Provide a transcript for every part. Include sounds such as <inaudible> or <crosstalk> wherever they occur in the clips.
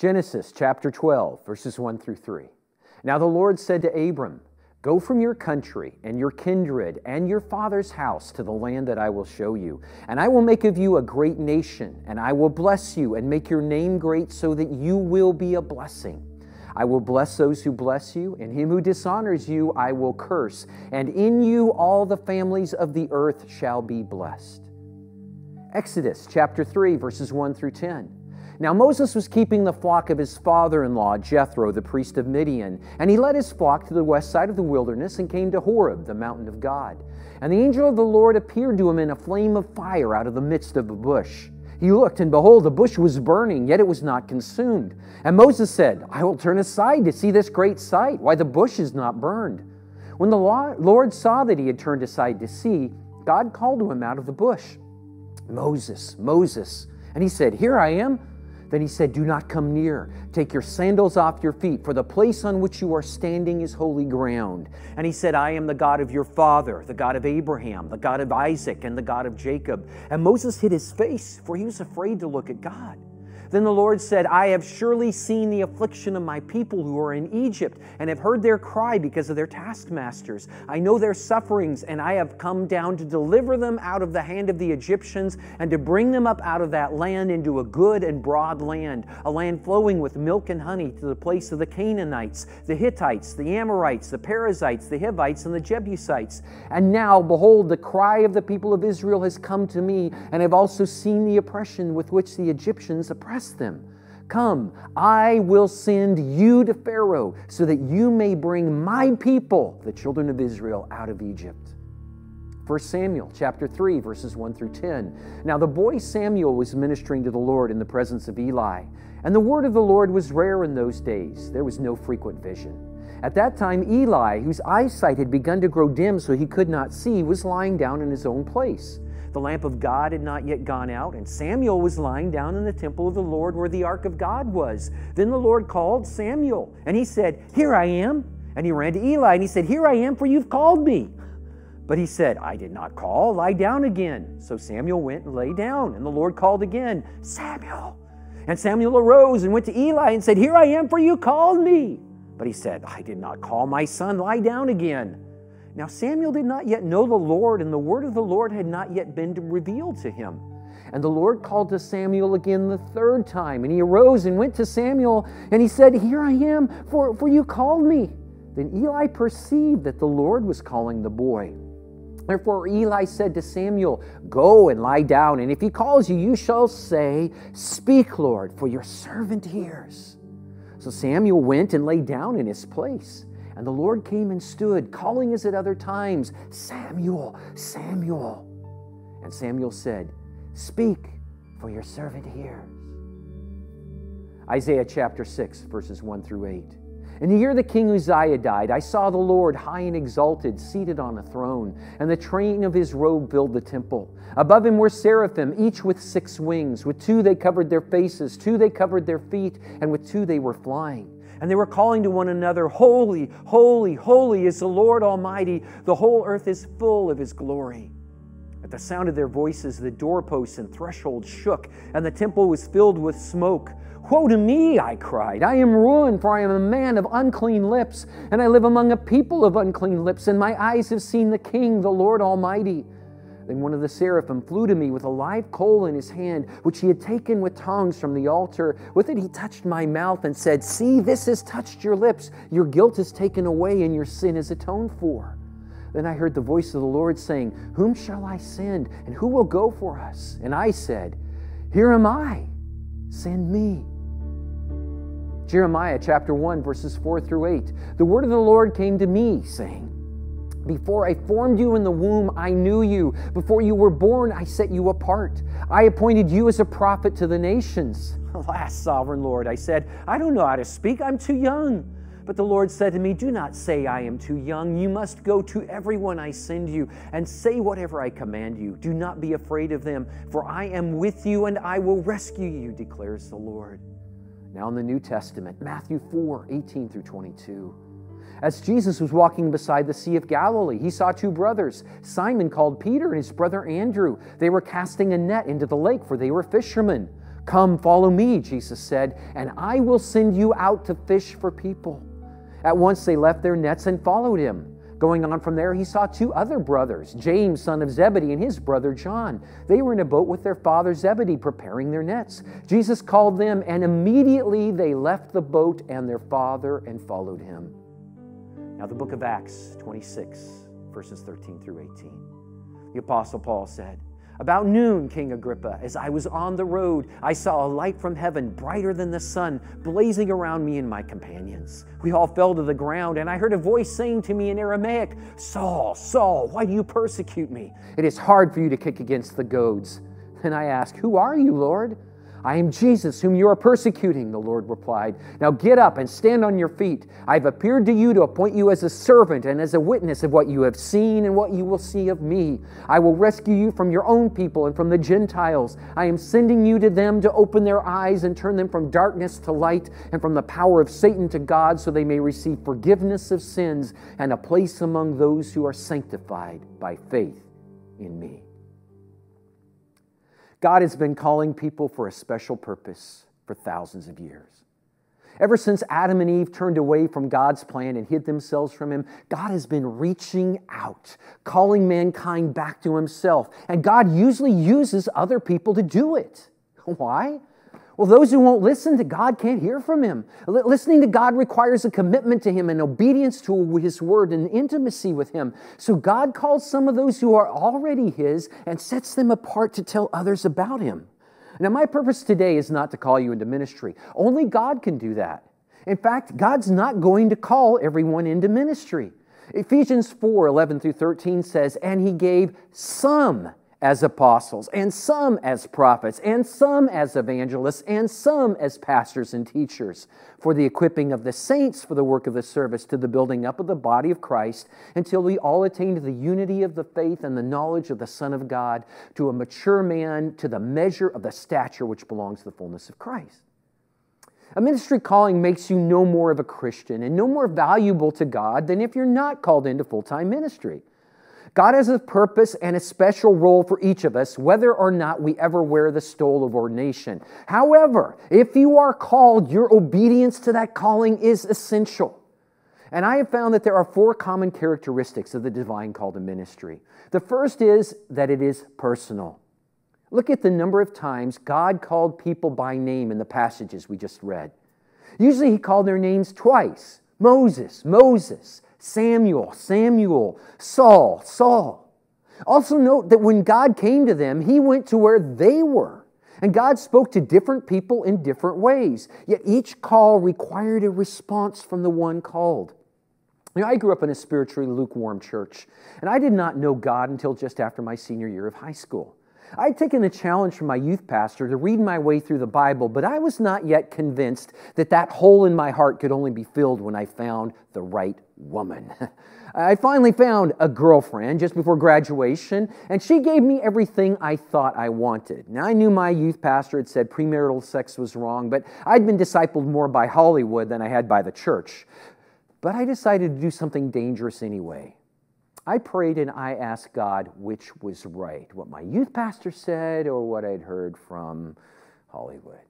Genesis chapter 12, verses 1 through 3. Now the Lord said to Abram, Go from your country and your kindred and your father's house to the land that I will show you. And I will make of you a great nation, and I will bless you and make your name great so that you will be a blessing. I will bless those who bless you, and him who dishonors you I will curse. And in you all the families of the earth shall be blessed. Exodus chapter 3, verses 1 through 10. Now Moses was keeping the flock of his father in law, Jethro, the priest of Midian, and he led his flock to the west side of the wilderness and came to Horeb, the mountain of God. And the angel of the Lord appeared to him in a flame of fire out of the midst of a bush. He looked, and behold, the bush was burning, yet it was not consumed. And Moses said, I will turn aside to see this great sight, why the bush is not burned. When the Lord saw that he had turned aside to see, God called to him out of the bush, Moses, Moses. And he said, Here I am. Then he said, Do not come near. Take your sandals off your feet, for the place on which you are standing is holy ground. And he said, I am the God of your father, the God of Abraham, the God of Isaac, and the God of Jacob. And Moses hid his face, for he was afraid to look at God. Then the Lord said, I have surely seen the affliction of my people who are in Egypt, and have heard their cry because of their taskmasters. I know their sufferings, and I have come down to deliver them out of the hand of the Egyptians, and to bring them up out of that land into a good and broad land, a land flowing with milk and honey, to the place of the Canaanites, the Hittites, the Amorites, the Perizzites, the Hivites, and the Jebusites. And now, behold, the cry of the people of Israel has come to me, and I've also seen the oppression with which the Egyptians oppress them. Come, I will send you to Pharaoh so that you may bring my people, the children of Israel, out of Egypt. 1 Samuel chapter 3 verses 1 through 10. Now the boy Samuel was ministering to the Lord in the presence of Eli, and the word of the Lord was rare in those days. There was no frequent vision. At that time Eli, whose eyesight had begun to grow dim so he could not see, was lying down in his own place. The lamp of God had not yet gone out, and Samuel was lying down in the temple of the Lord where the ark of God was. Then the Lord called Samuel, and he said, Here I am. And he ran to Eli, and he said, Here I am, for you've called me. But he said, I did not call, lie down again. So Samuel went and lay down, and the Lord called again, Samuel. And Samuel arose and went to Eli and said, Here I am, for you called me. But he said, I did not call my son, lie down again. Now Samuel did not yet know the Lord, and the word of the Lord had not yet been revealed to him. And the Lord called to Samuel again the third time. And he arose and went to Samuel, and he said, Here I am, for, for you called me. Then Eli perceived that the Lord was calling the boy. Therefore Eli said to Samuel, Go and lie down, and if he calls you, you shall say, Speak, Lord, for your servant hears. So Samuel went and lay down in his place. And the Lord came and stood, calling as at other times, Samuel, Samuel. And Samuel said, Speak, for your servant hears. Isaiah chapter 6, verses 1 through 8. In the year that King Uzziah died, I saw the Lord high and exalted, seated on a throne, and the train of his robe filled the temple. Above him were seraphim, each with six wings. With two they covered their faces, two they covered their feet, and with two they were flying. And they were calling to one another, Holy, holy, holy is the Lord Almighty. The whole earth is full of his glory. At the sound of their voices, the doorposts and thresholds shook, and the temple was filled with smoke. Woe to me, I cried. I am ruined, for I am a man of unclean lips, and I live among a people of unclean lips, and my eyes have seen the King, the Lord Almighty. Then one of the seraphim flew to me with a live coal in his hand, which he had taken with tongs from the altar. With it he touched my mouth and said, See, this has touched your lips. Your guilt is taken away, and your sin is atoned for. Then I heard the voice of the Lord saying, Whom shall I send, and who will go for us? And I said, Here am I, send me. Jeremiah chapter 1, verses 4 through 8. The word of the Lord came to me, saying, before I formed you in the womb, I knew you. Before you were born, I set you apart. I appointed you as a prophet to the nations. <laughs> Alas, sovereign Lord, I said, I don't know how to speak. I'm too young. But the Lord said to me, Do not say I am too young. You must go to everyone I send you and say whatever I command you. Do not be afraid of them, for I am with you and I will rescue you, declares the Lord. Now in the New Testament, Matthew 4 18 through 22. As Jesus was walking beside the Sea of Galilee, he saw two brothers, Simon called Peter and his brother Andrew. They were casting a net into the lake, for they were fishermen. Come, follow me, Jesus said, and I will send you out to fish for people. At once they left their nets and followed him. Going on from there, he saw two other brothers, James, son of Zebedee, and his brother John. They were in a boat with their father Zebedee, preparing their nets. Jesus called them, and immediately they left the boat and their father and followed him. Now, the book of Acts 26, verses 13 through 18. The Apostle Paul said, about noon, King Agrippa, as I was on the road, I saw a light from heaven, brighter than the sun, blazing around me and my companions. We all fell to the ground, and I heard a voice saying to me in Aramaic, Saul, Saul, why do you persecute me? It is hard for you to kick against the goads. Then I asked, Who are you, Lord? I am Jesus, whom you are persecuting, the Lord replied. Now get up and stand on your feet. I have appeared to you to appoint you as a servant and as a witness of what you have seen and what you will see of me. I will rescue you from your own people and from the Gentiles. I am sending you to them to open their eyes and turn them from darkness to light and from the power of Satan to God, so they may receive forgiveness of sins and a place among those who are sanctified by faith in me. God has been calling people for a special purpose for thousands of years. Ever since Adam and Eve turned away from God's plan and hid themselves from Him, God has been reaching out, calling mankind back to Himself. And God usually uses other people to do it. <laughs> Why? Well, those who won't listen to God can't hear from Him. Listening to God requires a commitment to Him and obedience to His word and intimacy with Him. So God calls some of those who are already His and sets them apart to tell others about Him. Now, my purpose today is not to call you into ministry. Only God can do that. In fact, God's not going to call everyone into ministry. Ephesians 4 11 through 13 says, And He gave some as apostles, and some as prophets, and some as evangelists, and some as pastors and teachers, for the equipping of the saints for the work of the service to the building up of the body of Christ, until we all attain to the unity of the faith and the knowledge of the Son of God, to a mature man, to the measure of the stature which belongs to the fullness of Christ. A ministry calling makes you no more of a Christian and no more valuable to God than if you're not called into full time ministry. God has a purpose and a special role for each of us, whether or not we ever wear the stole of ordination. However, if you are called, your obedience to that calling is essential. And I have found that there are four common characteristics of the divine call to ministry. The first is that it is personal. Look at the number of times God called people by name in the passages we just read. Usually he called their names twice Moses, Moses, Samuel, Samuel, Saul, Saul. Also, note that when God came to them, he went to where they were. And God spoke to different people in different ways. Yet each call required a response from the one called. You know, I grew up in a spiritually lukewarm church, and I did not know God until just after my senior year of high school. I'd taken the challenge from my youth pastor to read my way through the Bible, but I was not yet convinced that that hole in my heart could only be filled when I found the right woman. <laughs> I finally found a girlfriend just before graduation, and she gave me everything I thought I wanted. Now, I knew my youth pastor had said premarital sex was wrong, but I'd been discipled more by Hollywood than I had by the church. But I decided to do something dangerous anyway. I prayed and I asked God which was right, what my youth pastor said or what I'd heard from Hollywood.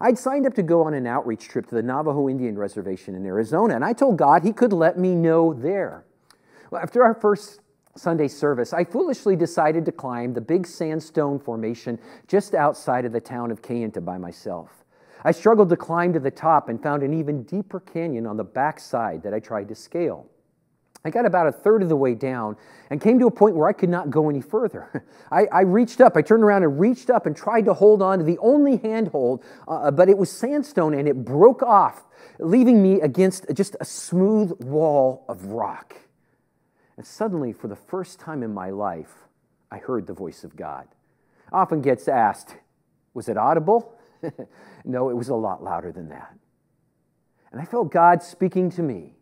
I'd signed up to go on an outreach trip to the Navajo Indian Reservation in Arizona, and I told God He could let me know there. Well, after our first Sunday service, I foolishly decided to climb the big sandstone formation just outside of the town of Kayenta by myself. I struggled to climb to the top and found an even deeper canyon on the back side that I tried to scale. I got about a third of the way down and came to a point where I could not go any further. <laughs> I, I reached up, I turned around and reached up and tried to hold on to the only handhold, uh, but it was sandstone and it broke off, leaving me against just a smooth wall of rock. And suddenly, for the first time in my life, I heard the voice of God. Often gets asked, was it audible? <laughs> no, it was a lot louder than that. And I felt God speaking to me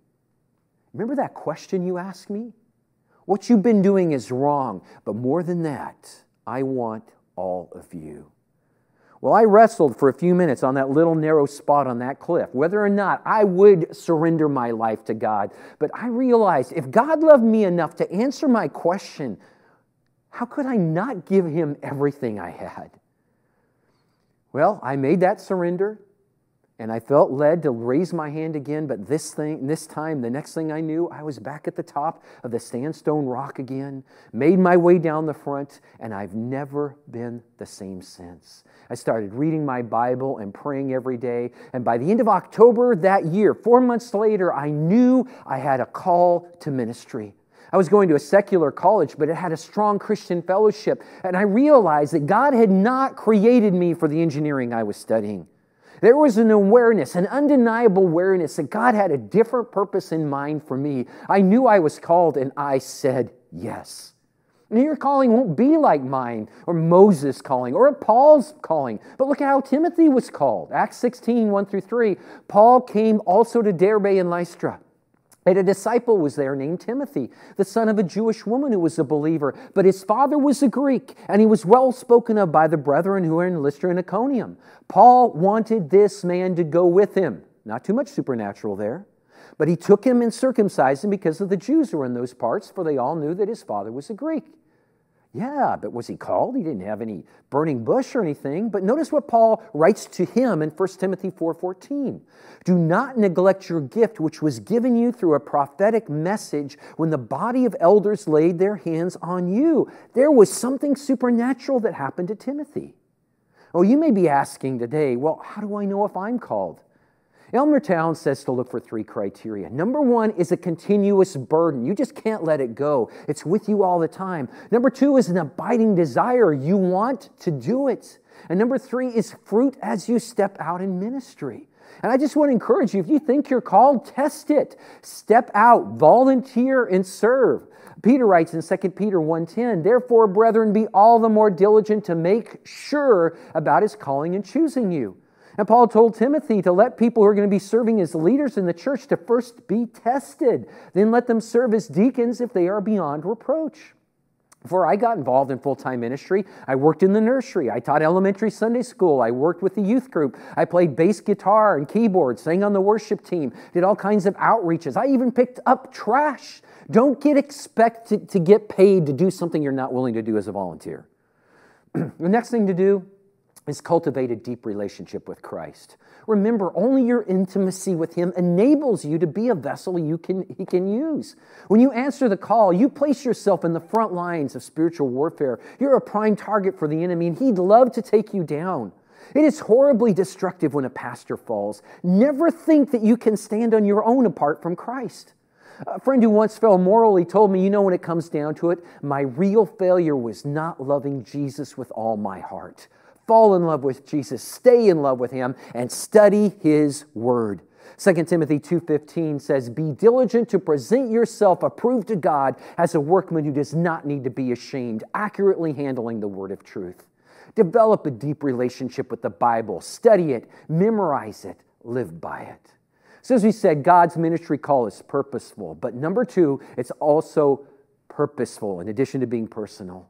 Remember that question you asked me? What you've been doing is wrong, but more than that, I want all of you. Well, I wrestled for a few minutes on that little narrow spot on that cliff, whether or not I would surrender my life to God. But I realized if God loved me enough to answer my question, how could I not give him everything I had? Well, I made that surrender and I felt led to raise my hand again, but this thing, this time, the next thing I knew, I was back at the top of the sandstone rock again, made my way down the front, and I've never been the same since. I started reading my Bible and praying every day, and by the end of October that year, four months later, I knew I had a call to ministry. I was going to a secular college, but it had a strong Christian fellowship, and I realized that God had not created me for the engineering I was studying. There was an awareness, an undeniable awareness that God had a different purpose in mind for me. I knew I was called and I said yes. And your calling won't be like mine or Moses' calling or Paul's calling. But look at how Timothy was called. Acts 16, 1 through 3. Paul came also to Derbe and Lystra. And a disciple was there named Timothy, the son of a Jewish woman who was a believer, but his father was a Greek, and he was well spoken of by the brethren who were in Lystra and Iconium. Paul wanted this man to go with him. Not too much supernatural there. But he took him and circumcised him because of the Jews who were in those parts, for they all knew that his father was a Greek. Yeah, but was he called? He didn't have any burning bush or anything. But notice what Paul writes to him in 1 Timothy 4:14. Do not neglect your gift which was given you through a prophetic message when the body of elders laid their hands on you. There was something supernatural that happened to Timothy. Oh, you may be asking today, well, how do I know if I'm called? Elmer Towns says to look for three criteria. Number one is a continuous burden. You just can't let it go, it's with you all the time. Number two is an abiding desire. You want to do it. And number three is fruit as you step out in ministry. And I just want to encourage you if you think you're called, test it. Step out, volunteer, and serve. Peter writes in 2 Peter 1:10, "Therefore, brethren, be all the more diligent to make sure about his calling and choosing you." And Paul told Timothy to let people who are going to be serving as leaders in the church to first be tested, then let them serve as deacons if they are beyond reproach. Before I got involved in full time ministry, I worked in the nursery. I taught elementary Sunday school. I worked with the youth group. I played bass guitar and keyboard, sang on the worship team, did all kinds of outreaches. I even picked up trash. Don't get expected to get paid to do something you're not willing to do as a volunteer. <clears throat> the next thing to do is cultivate a deep relationship with Christ. Remember, only your intimacy with Him enables you to be a vessel you can, He can use. When you answer the call, you place yourself in the front lines of spiritual warfare. You're a prime target for the enemy, and He'd love to take you down. It is horribly destructive when a pastor falls. Never think that you can stand on your own apart from Christ. A friend who once fell morally told me, You know, when it comes down to it, my real failure was not loving Jesus with all my heart fall in love with Jesus, stay in love with him, and study his word. 2 Timothy 2:15 says, "Be diligent to present yourself approved to God as a workman who does not need to be ashamed, accurately handling the word of truth." Develop a deep relationship with the Bible, study it, memorize it, live by it. So as we said, God's ministry call is purposeful, but number 2, it's also purposeful in addition to being personal.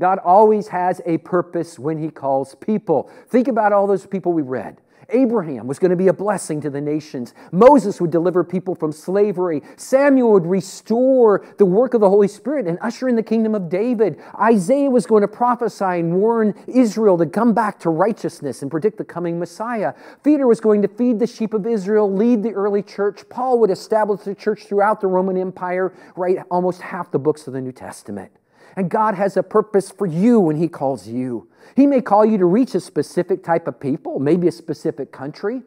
God always has a purpose when He calls people. Think about all those people we read. Abraham was going to be a blessing to the nations. Moses would deliver people from slavery. Samuel would restore the work of the Holy Spirit and usher in the kingdom of David. Isaiah was going to prophesy and warn Israel to come back to righteousness and predict the coming Messiah. Peter was going to feed the sheep of Israel, lead the early church. Paul would establish the church throughout the Roman Empire, write almost half the books of the New Testament. And God has a purpose for you when He calls you. He may call you to reach a specific type of people, maybe a specific country.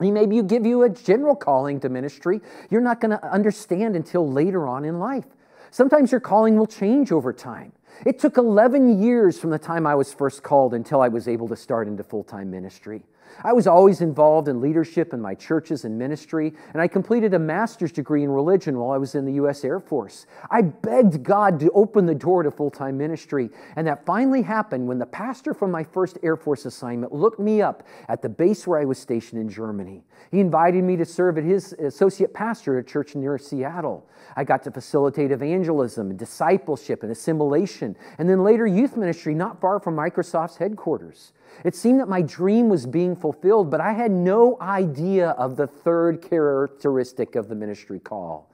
He may give you a general calling to ministry you're not going to understand until later on in life. Sometimes your calling will change over time. It took 11 years from the time I was first called until I was able to start into full time ministry. I was always involved in leadership in my churches and ministry, and I completed a master's degree in religion while I was in the U.S. Air Force. I begged God to open the door to full time ministry, and that finally happened when the pastor from my first Air Force assignment looked me up at the base where I was stationed in Germany. He invited me to serve at his associate pastor at a church near Seattle. I got to facilitate evangelism and discipleship and assimilation, and then later youth ministry not far from Microsoft's headquarters. It seemed that my dream was being fulfilled, but I had no idea of the third characteristic of the ministry call.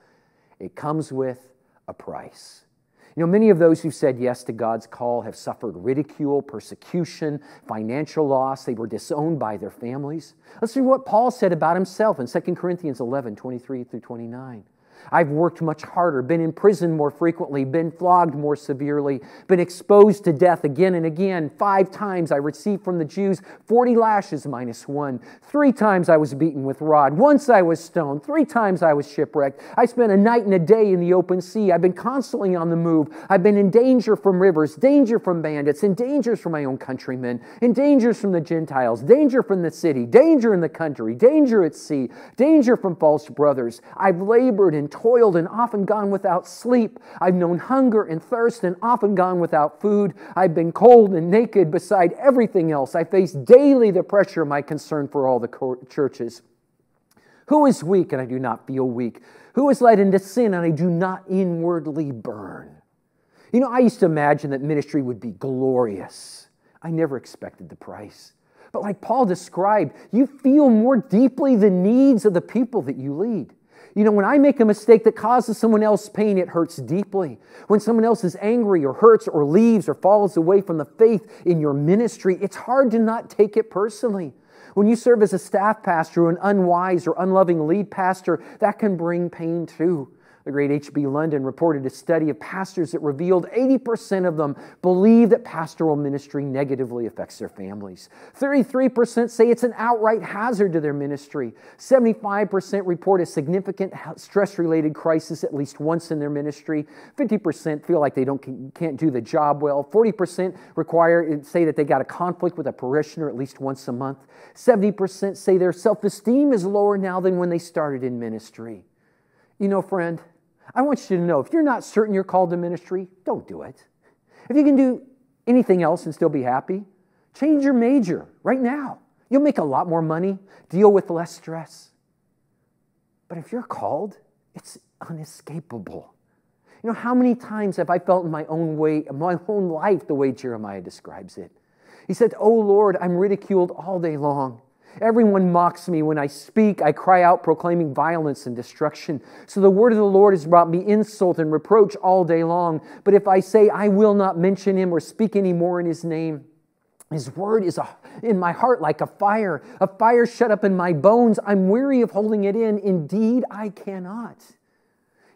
It comes with a price. You know, many of those who said yes to God's call have suffered ridicule, persecution, financial loss. They were disowned by their families. Let's see what Paul said about himself in 2 Corinthians 11 23 through 29. I've worked much harder, been in prison more frequently, been flogged more severely, been exposed to death again and again. Five times I received from the Jews 40 lashes minus one. Three times I was beaten with rod. Once I was stoned. Three times I was shipwrecked. I spent a night and a day in the open sea. I've been constantly on the move. I've been in danger from rivers, danger from bandits, in dangers from my own countrymen, in dangers from the Gentiles, danger from the city, danger in the country, danger at sea, danger from false brothers. I've labored and toiled and often gone without sleep. I've known hunger and thirst and often gone without food. I've been cold and naked beside everything else. I face daily the pressure of my concern for all the churches. Who is weak and I do not feel weak? Who is led into sin and I do not inwardly burn? You know, I used to imagine that ministry would be glorious. I never expected the price. But like Paul described, you feel more deeply the needs of the people that you lead. You know, when I make a mistake that causes someone else pain, it hurts deeply. When someone else is angry or hurts or leaves or falls away from the faith in your ministry, it's hard to not take it personally. When you serve as a staff pastor or an unwise or unloving lead pastor, that can bring pain too. The great H.B. London reported a study of pastors that revealed 80% of them believe that pastoral ministry negatively affects their families. 33% say it's an outright hazard to their ministry. 75% report a significant stress related crisis at least once in their ministry. 50% feel like they don't, can't do the job well. 40% require, say that they got a conflict with a parishioner at least once a month. 70% say their self esteem is lower now than when they started in ministry. You know, friend, I want you to know if you're not certain you're called to ministry, don't do it. If you can do anything else and still be happy, change your major right now. You'll make a lot more money, deal with less stress. But if you're called, it's unescapable. You know, how many times have I felt in my own way, my own life, the way Jeremiah describes it? He said, Oh Lord, I'm ridiculed all day long. Everyone mocks me when I speak. I cry out, proclaiming violence and destruction. So the word of the Lord has brought me insult and reproach all day long. But if I say, I will not mention him or speak any more in his name, his word is a, in my heart like a fire, a fire shut up in my bones. I'm weary of holding it in. Indeed, I cannot.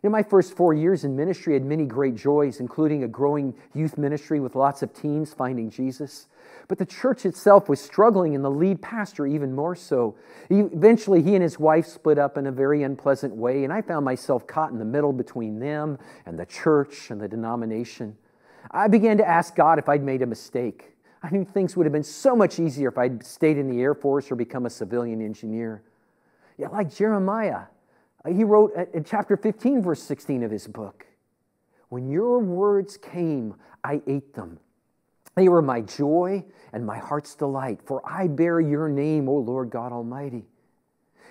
In my first four years in ministry, I had many great joys, including a growing youth ministry with lots of teens finding Jesus. But the church itself was struggling, and the lead pastor even more so. Eventually, he and his wife split up in a very unpleasant way, and I found myself caught in the middle between them and the church and the denomination. I began to ask God if I'd made a mistake. I knew things would have been so much easier if I'd stayed in the Air Force or become a civilian engineer. Yeah, like Jeremiah, Uh, he wrote uh, in chapter 15, verse 16 of his book When your words came, I ate them. They were my joy and my heart's delight, for I bear your name, O Lord God Almighty.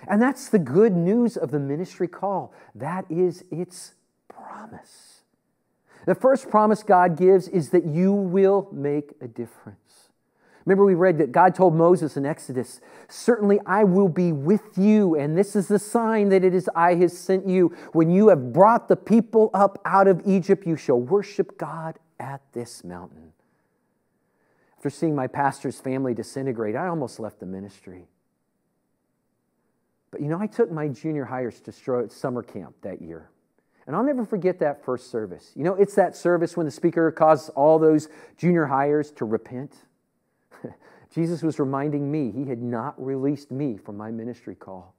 And that's the good news of the ministry call. That is its promise. The first promise God gives is that you will make a difference. Remember, we read that God told Moses in Exodus, Certainly I will be with you, and this is the sign that it is I has sent you. When you have brought the people up out of Egypt, you shall worship God at this mountain. After seeing my pastor's family disintegrate, I almost left the ministry. But you know, I took my junior highers to summer camp that year. And I'll never forget that first service. You know, it's that service when the speaker caused all those junior highers to repent. <laughs> Jesus was reminding me he had not released me from my ministry call.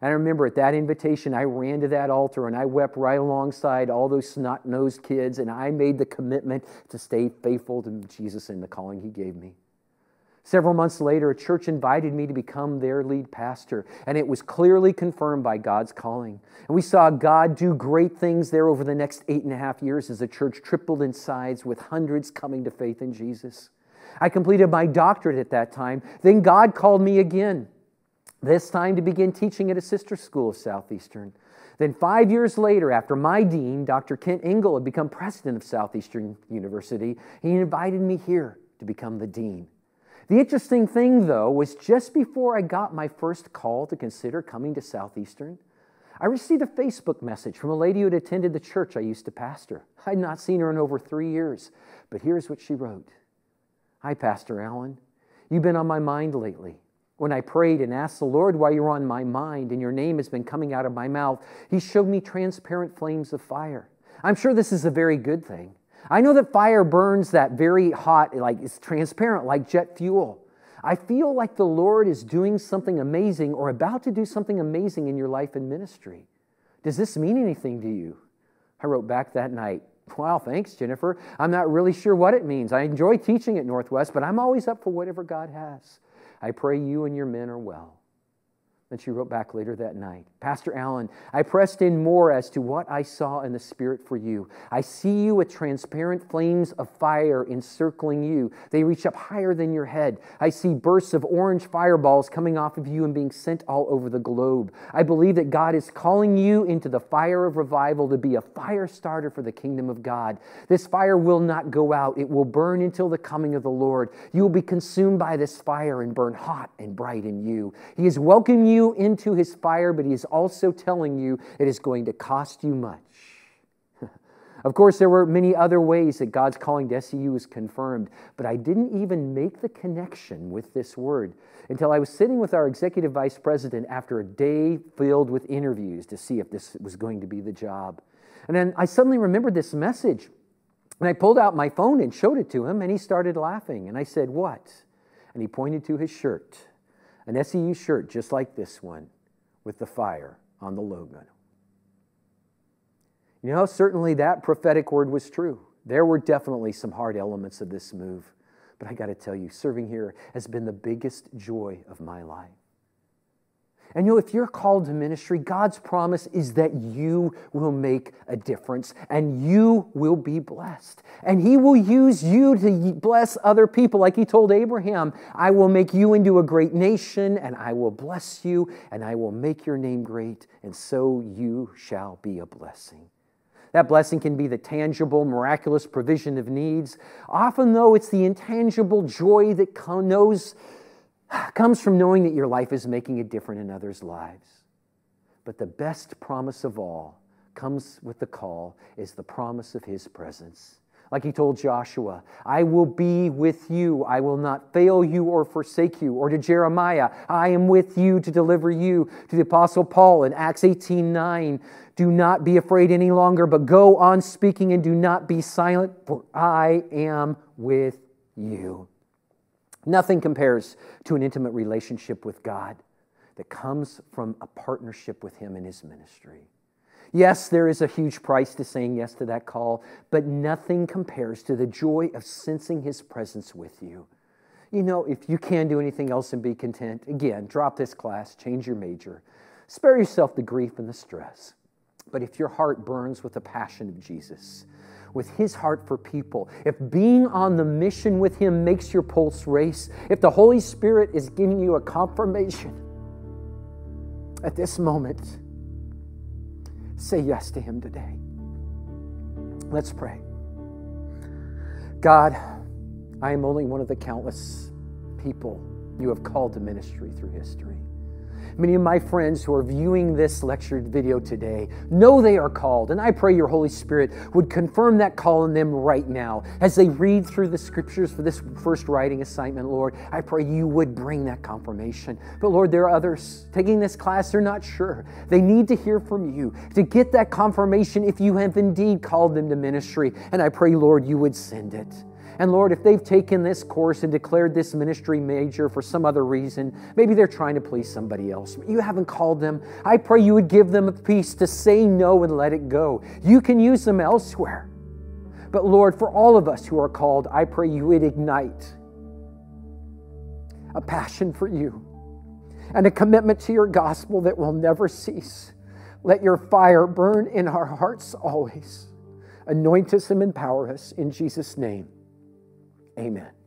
And I remember at that invitation, I ran to that altar and I wept right alongside all those snot nosed kids, and I made the commitment to stay faithful to Jesus and the calling he gave me. Several months later, a church invited me to become their lead pastor, and it was clearly confirmed by God's calling. And we saw God do great things there over the next eight and a half years as the church tripled in size with hundreds coming to faith in Jesus. I completed my doctorate at that time. Then God called me again, this time to begin teaching at a sister school of Southeastern. Then, five years later, after my dean, Dr. Kent Ingle, had become president of Southeastern University, he invited me here to become the dean. The interesting thing, though, was just before I got my first call to consider coming to Southeastern, I received a Facebook message from a lady who had attended the church I used to pastor. I'd not seen her in over three years, but here's what she wrote Hi, Pastor Alan. You've been on my mind lately. When I prayed and asked the Lord why you're on my mind and your name has been coming out of my mouth, He showed me transparent flames of fire. I'm sure this is a very good thing. I know that fire burns that very hot, like it's transparent, like jet fuel. I feel like the Lord is doing something amazing or about to do something amazing in your life and ministry. Does this mean anything to you? I wrote back that night, Wow, thanks, Jennifer. I'm not really sure what it means. I enjoy teaching at Northwest, but I'm always up for whatever God has. I pray you and your men are well. And she wrote back later that night Pastor Alan, I pressed in more as to what I saw in the Spirit for you. I see you with transparent flames of fire encircling you. They reach up higher than your head. I see bursts of orange fireballs coming off of you and being sent all over the globe. I believe that God is calling you into the fire of revival to be a fire starter for the kingdom of God. This fire will not go out, it will burn until the coming of the Lord. You will be consumed by this fire and burn hot and bright in you. He has welcomed you into his fire, but he is also telling you it is going to cost you much. <laughs> of course, there were many other ways that God's calling to SEU was confirmed, but I didn't even make the connection with this word until I was sitting with our executive vice president after a day filled with interviews to see if this was going to be the job. And then I suddenly remembered this message. And I pulled out my phone and showed it to him, and he started laughing. And I said, What? And he pointed to his shirt an SEU shirt just like this one with the fire on the Logan. You know, certainly that prophetic word was true. There were definitely some hard elements of this move. But I got to tell you, serving here has been the biggest joy of my life. And you know, if you're called to ministry, God's promise is that you will make a difference and you will be blessed. And He will use you to bless other people. Like He told Abraham, I will make you into a great nation and I will bless you and I will make your name great, and so you shall be a blessing. That blessing can be the tangible, miraculous provision of needs. Often, though, it's the intangible joy that knows comes from knowing that your life is making a difference in others' lives. But the best promise of all comes with the call is the promise of his presence. Like he told Joshua, I will be with you. I will not fail you or forsake you. Or to Jeremiah, I am with you to deliver you. To the Apostle Paul in Acts 18 9, do not be afraid any longer, but go on speaking and do not be silent, for I am with you. Nothing compares to an intimate relationship with God that comes from a partnership with Him in His ministry. Yes, there is a huge price to saying yes to that call, but nothing compares to the joy of sensing His presence with you. You know, if you can do anything else and be content, again, drop this class, change your major, spare yourself the grief and the stress. But if your heart burns with the passion of Jesus, with his heart for people, if being on the mission with him makes your pulse race, if the Holy Spirit is giving you a confirmation at this moment, say yes to him today. Let's pray. God, I am only one of the countless people you have called to ministry through history. Many of my friends who are viewing this lectured video today know they are called, and I pray your Holy Spirit would confirm that call in them right now. As they read through the scriptures for this first writing assignment, Lord, I pray you would bring that confirmation. But Lord, there are others taking this class, they're not sure. They need to hear from you to get that confirmation if you have indeed called them to ministry. And I pray, Lord, you would send it. And Lord, if they've taken this course and declared this ministry major for some other reason, maybe they're trying to please somebody else. You haven't called them. I pray you would give them a peace to say no and let it go. You can use them elsewhere. But Lord, for all of us who are called, I pray you would ignite a passion for you and a commitment to your gospel that will never cease. Let your fire burn in our hearts always. Anoint us and empower us in Jesus' name. Amen.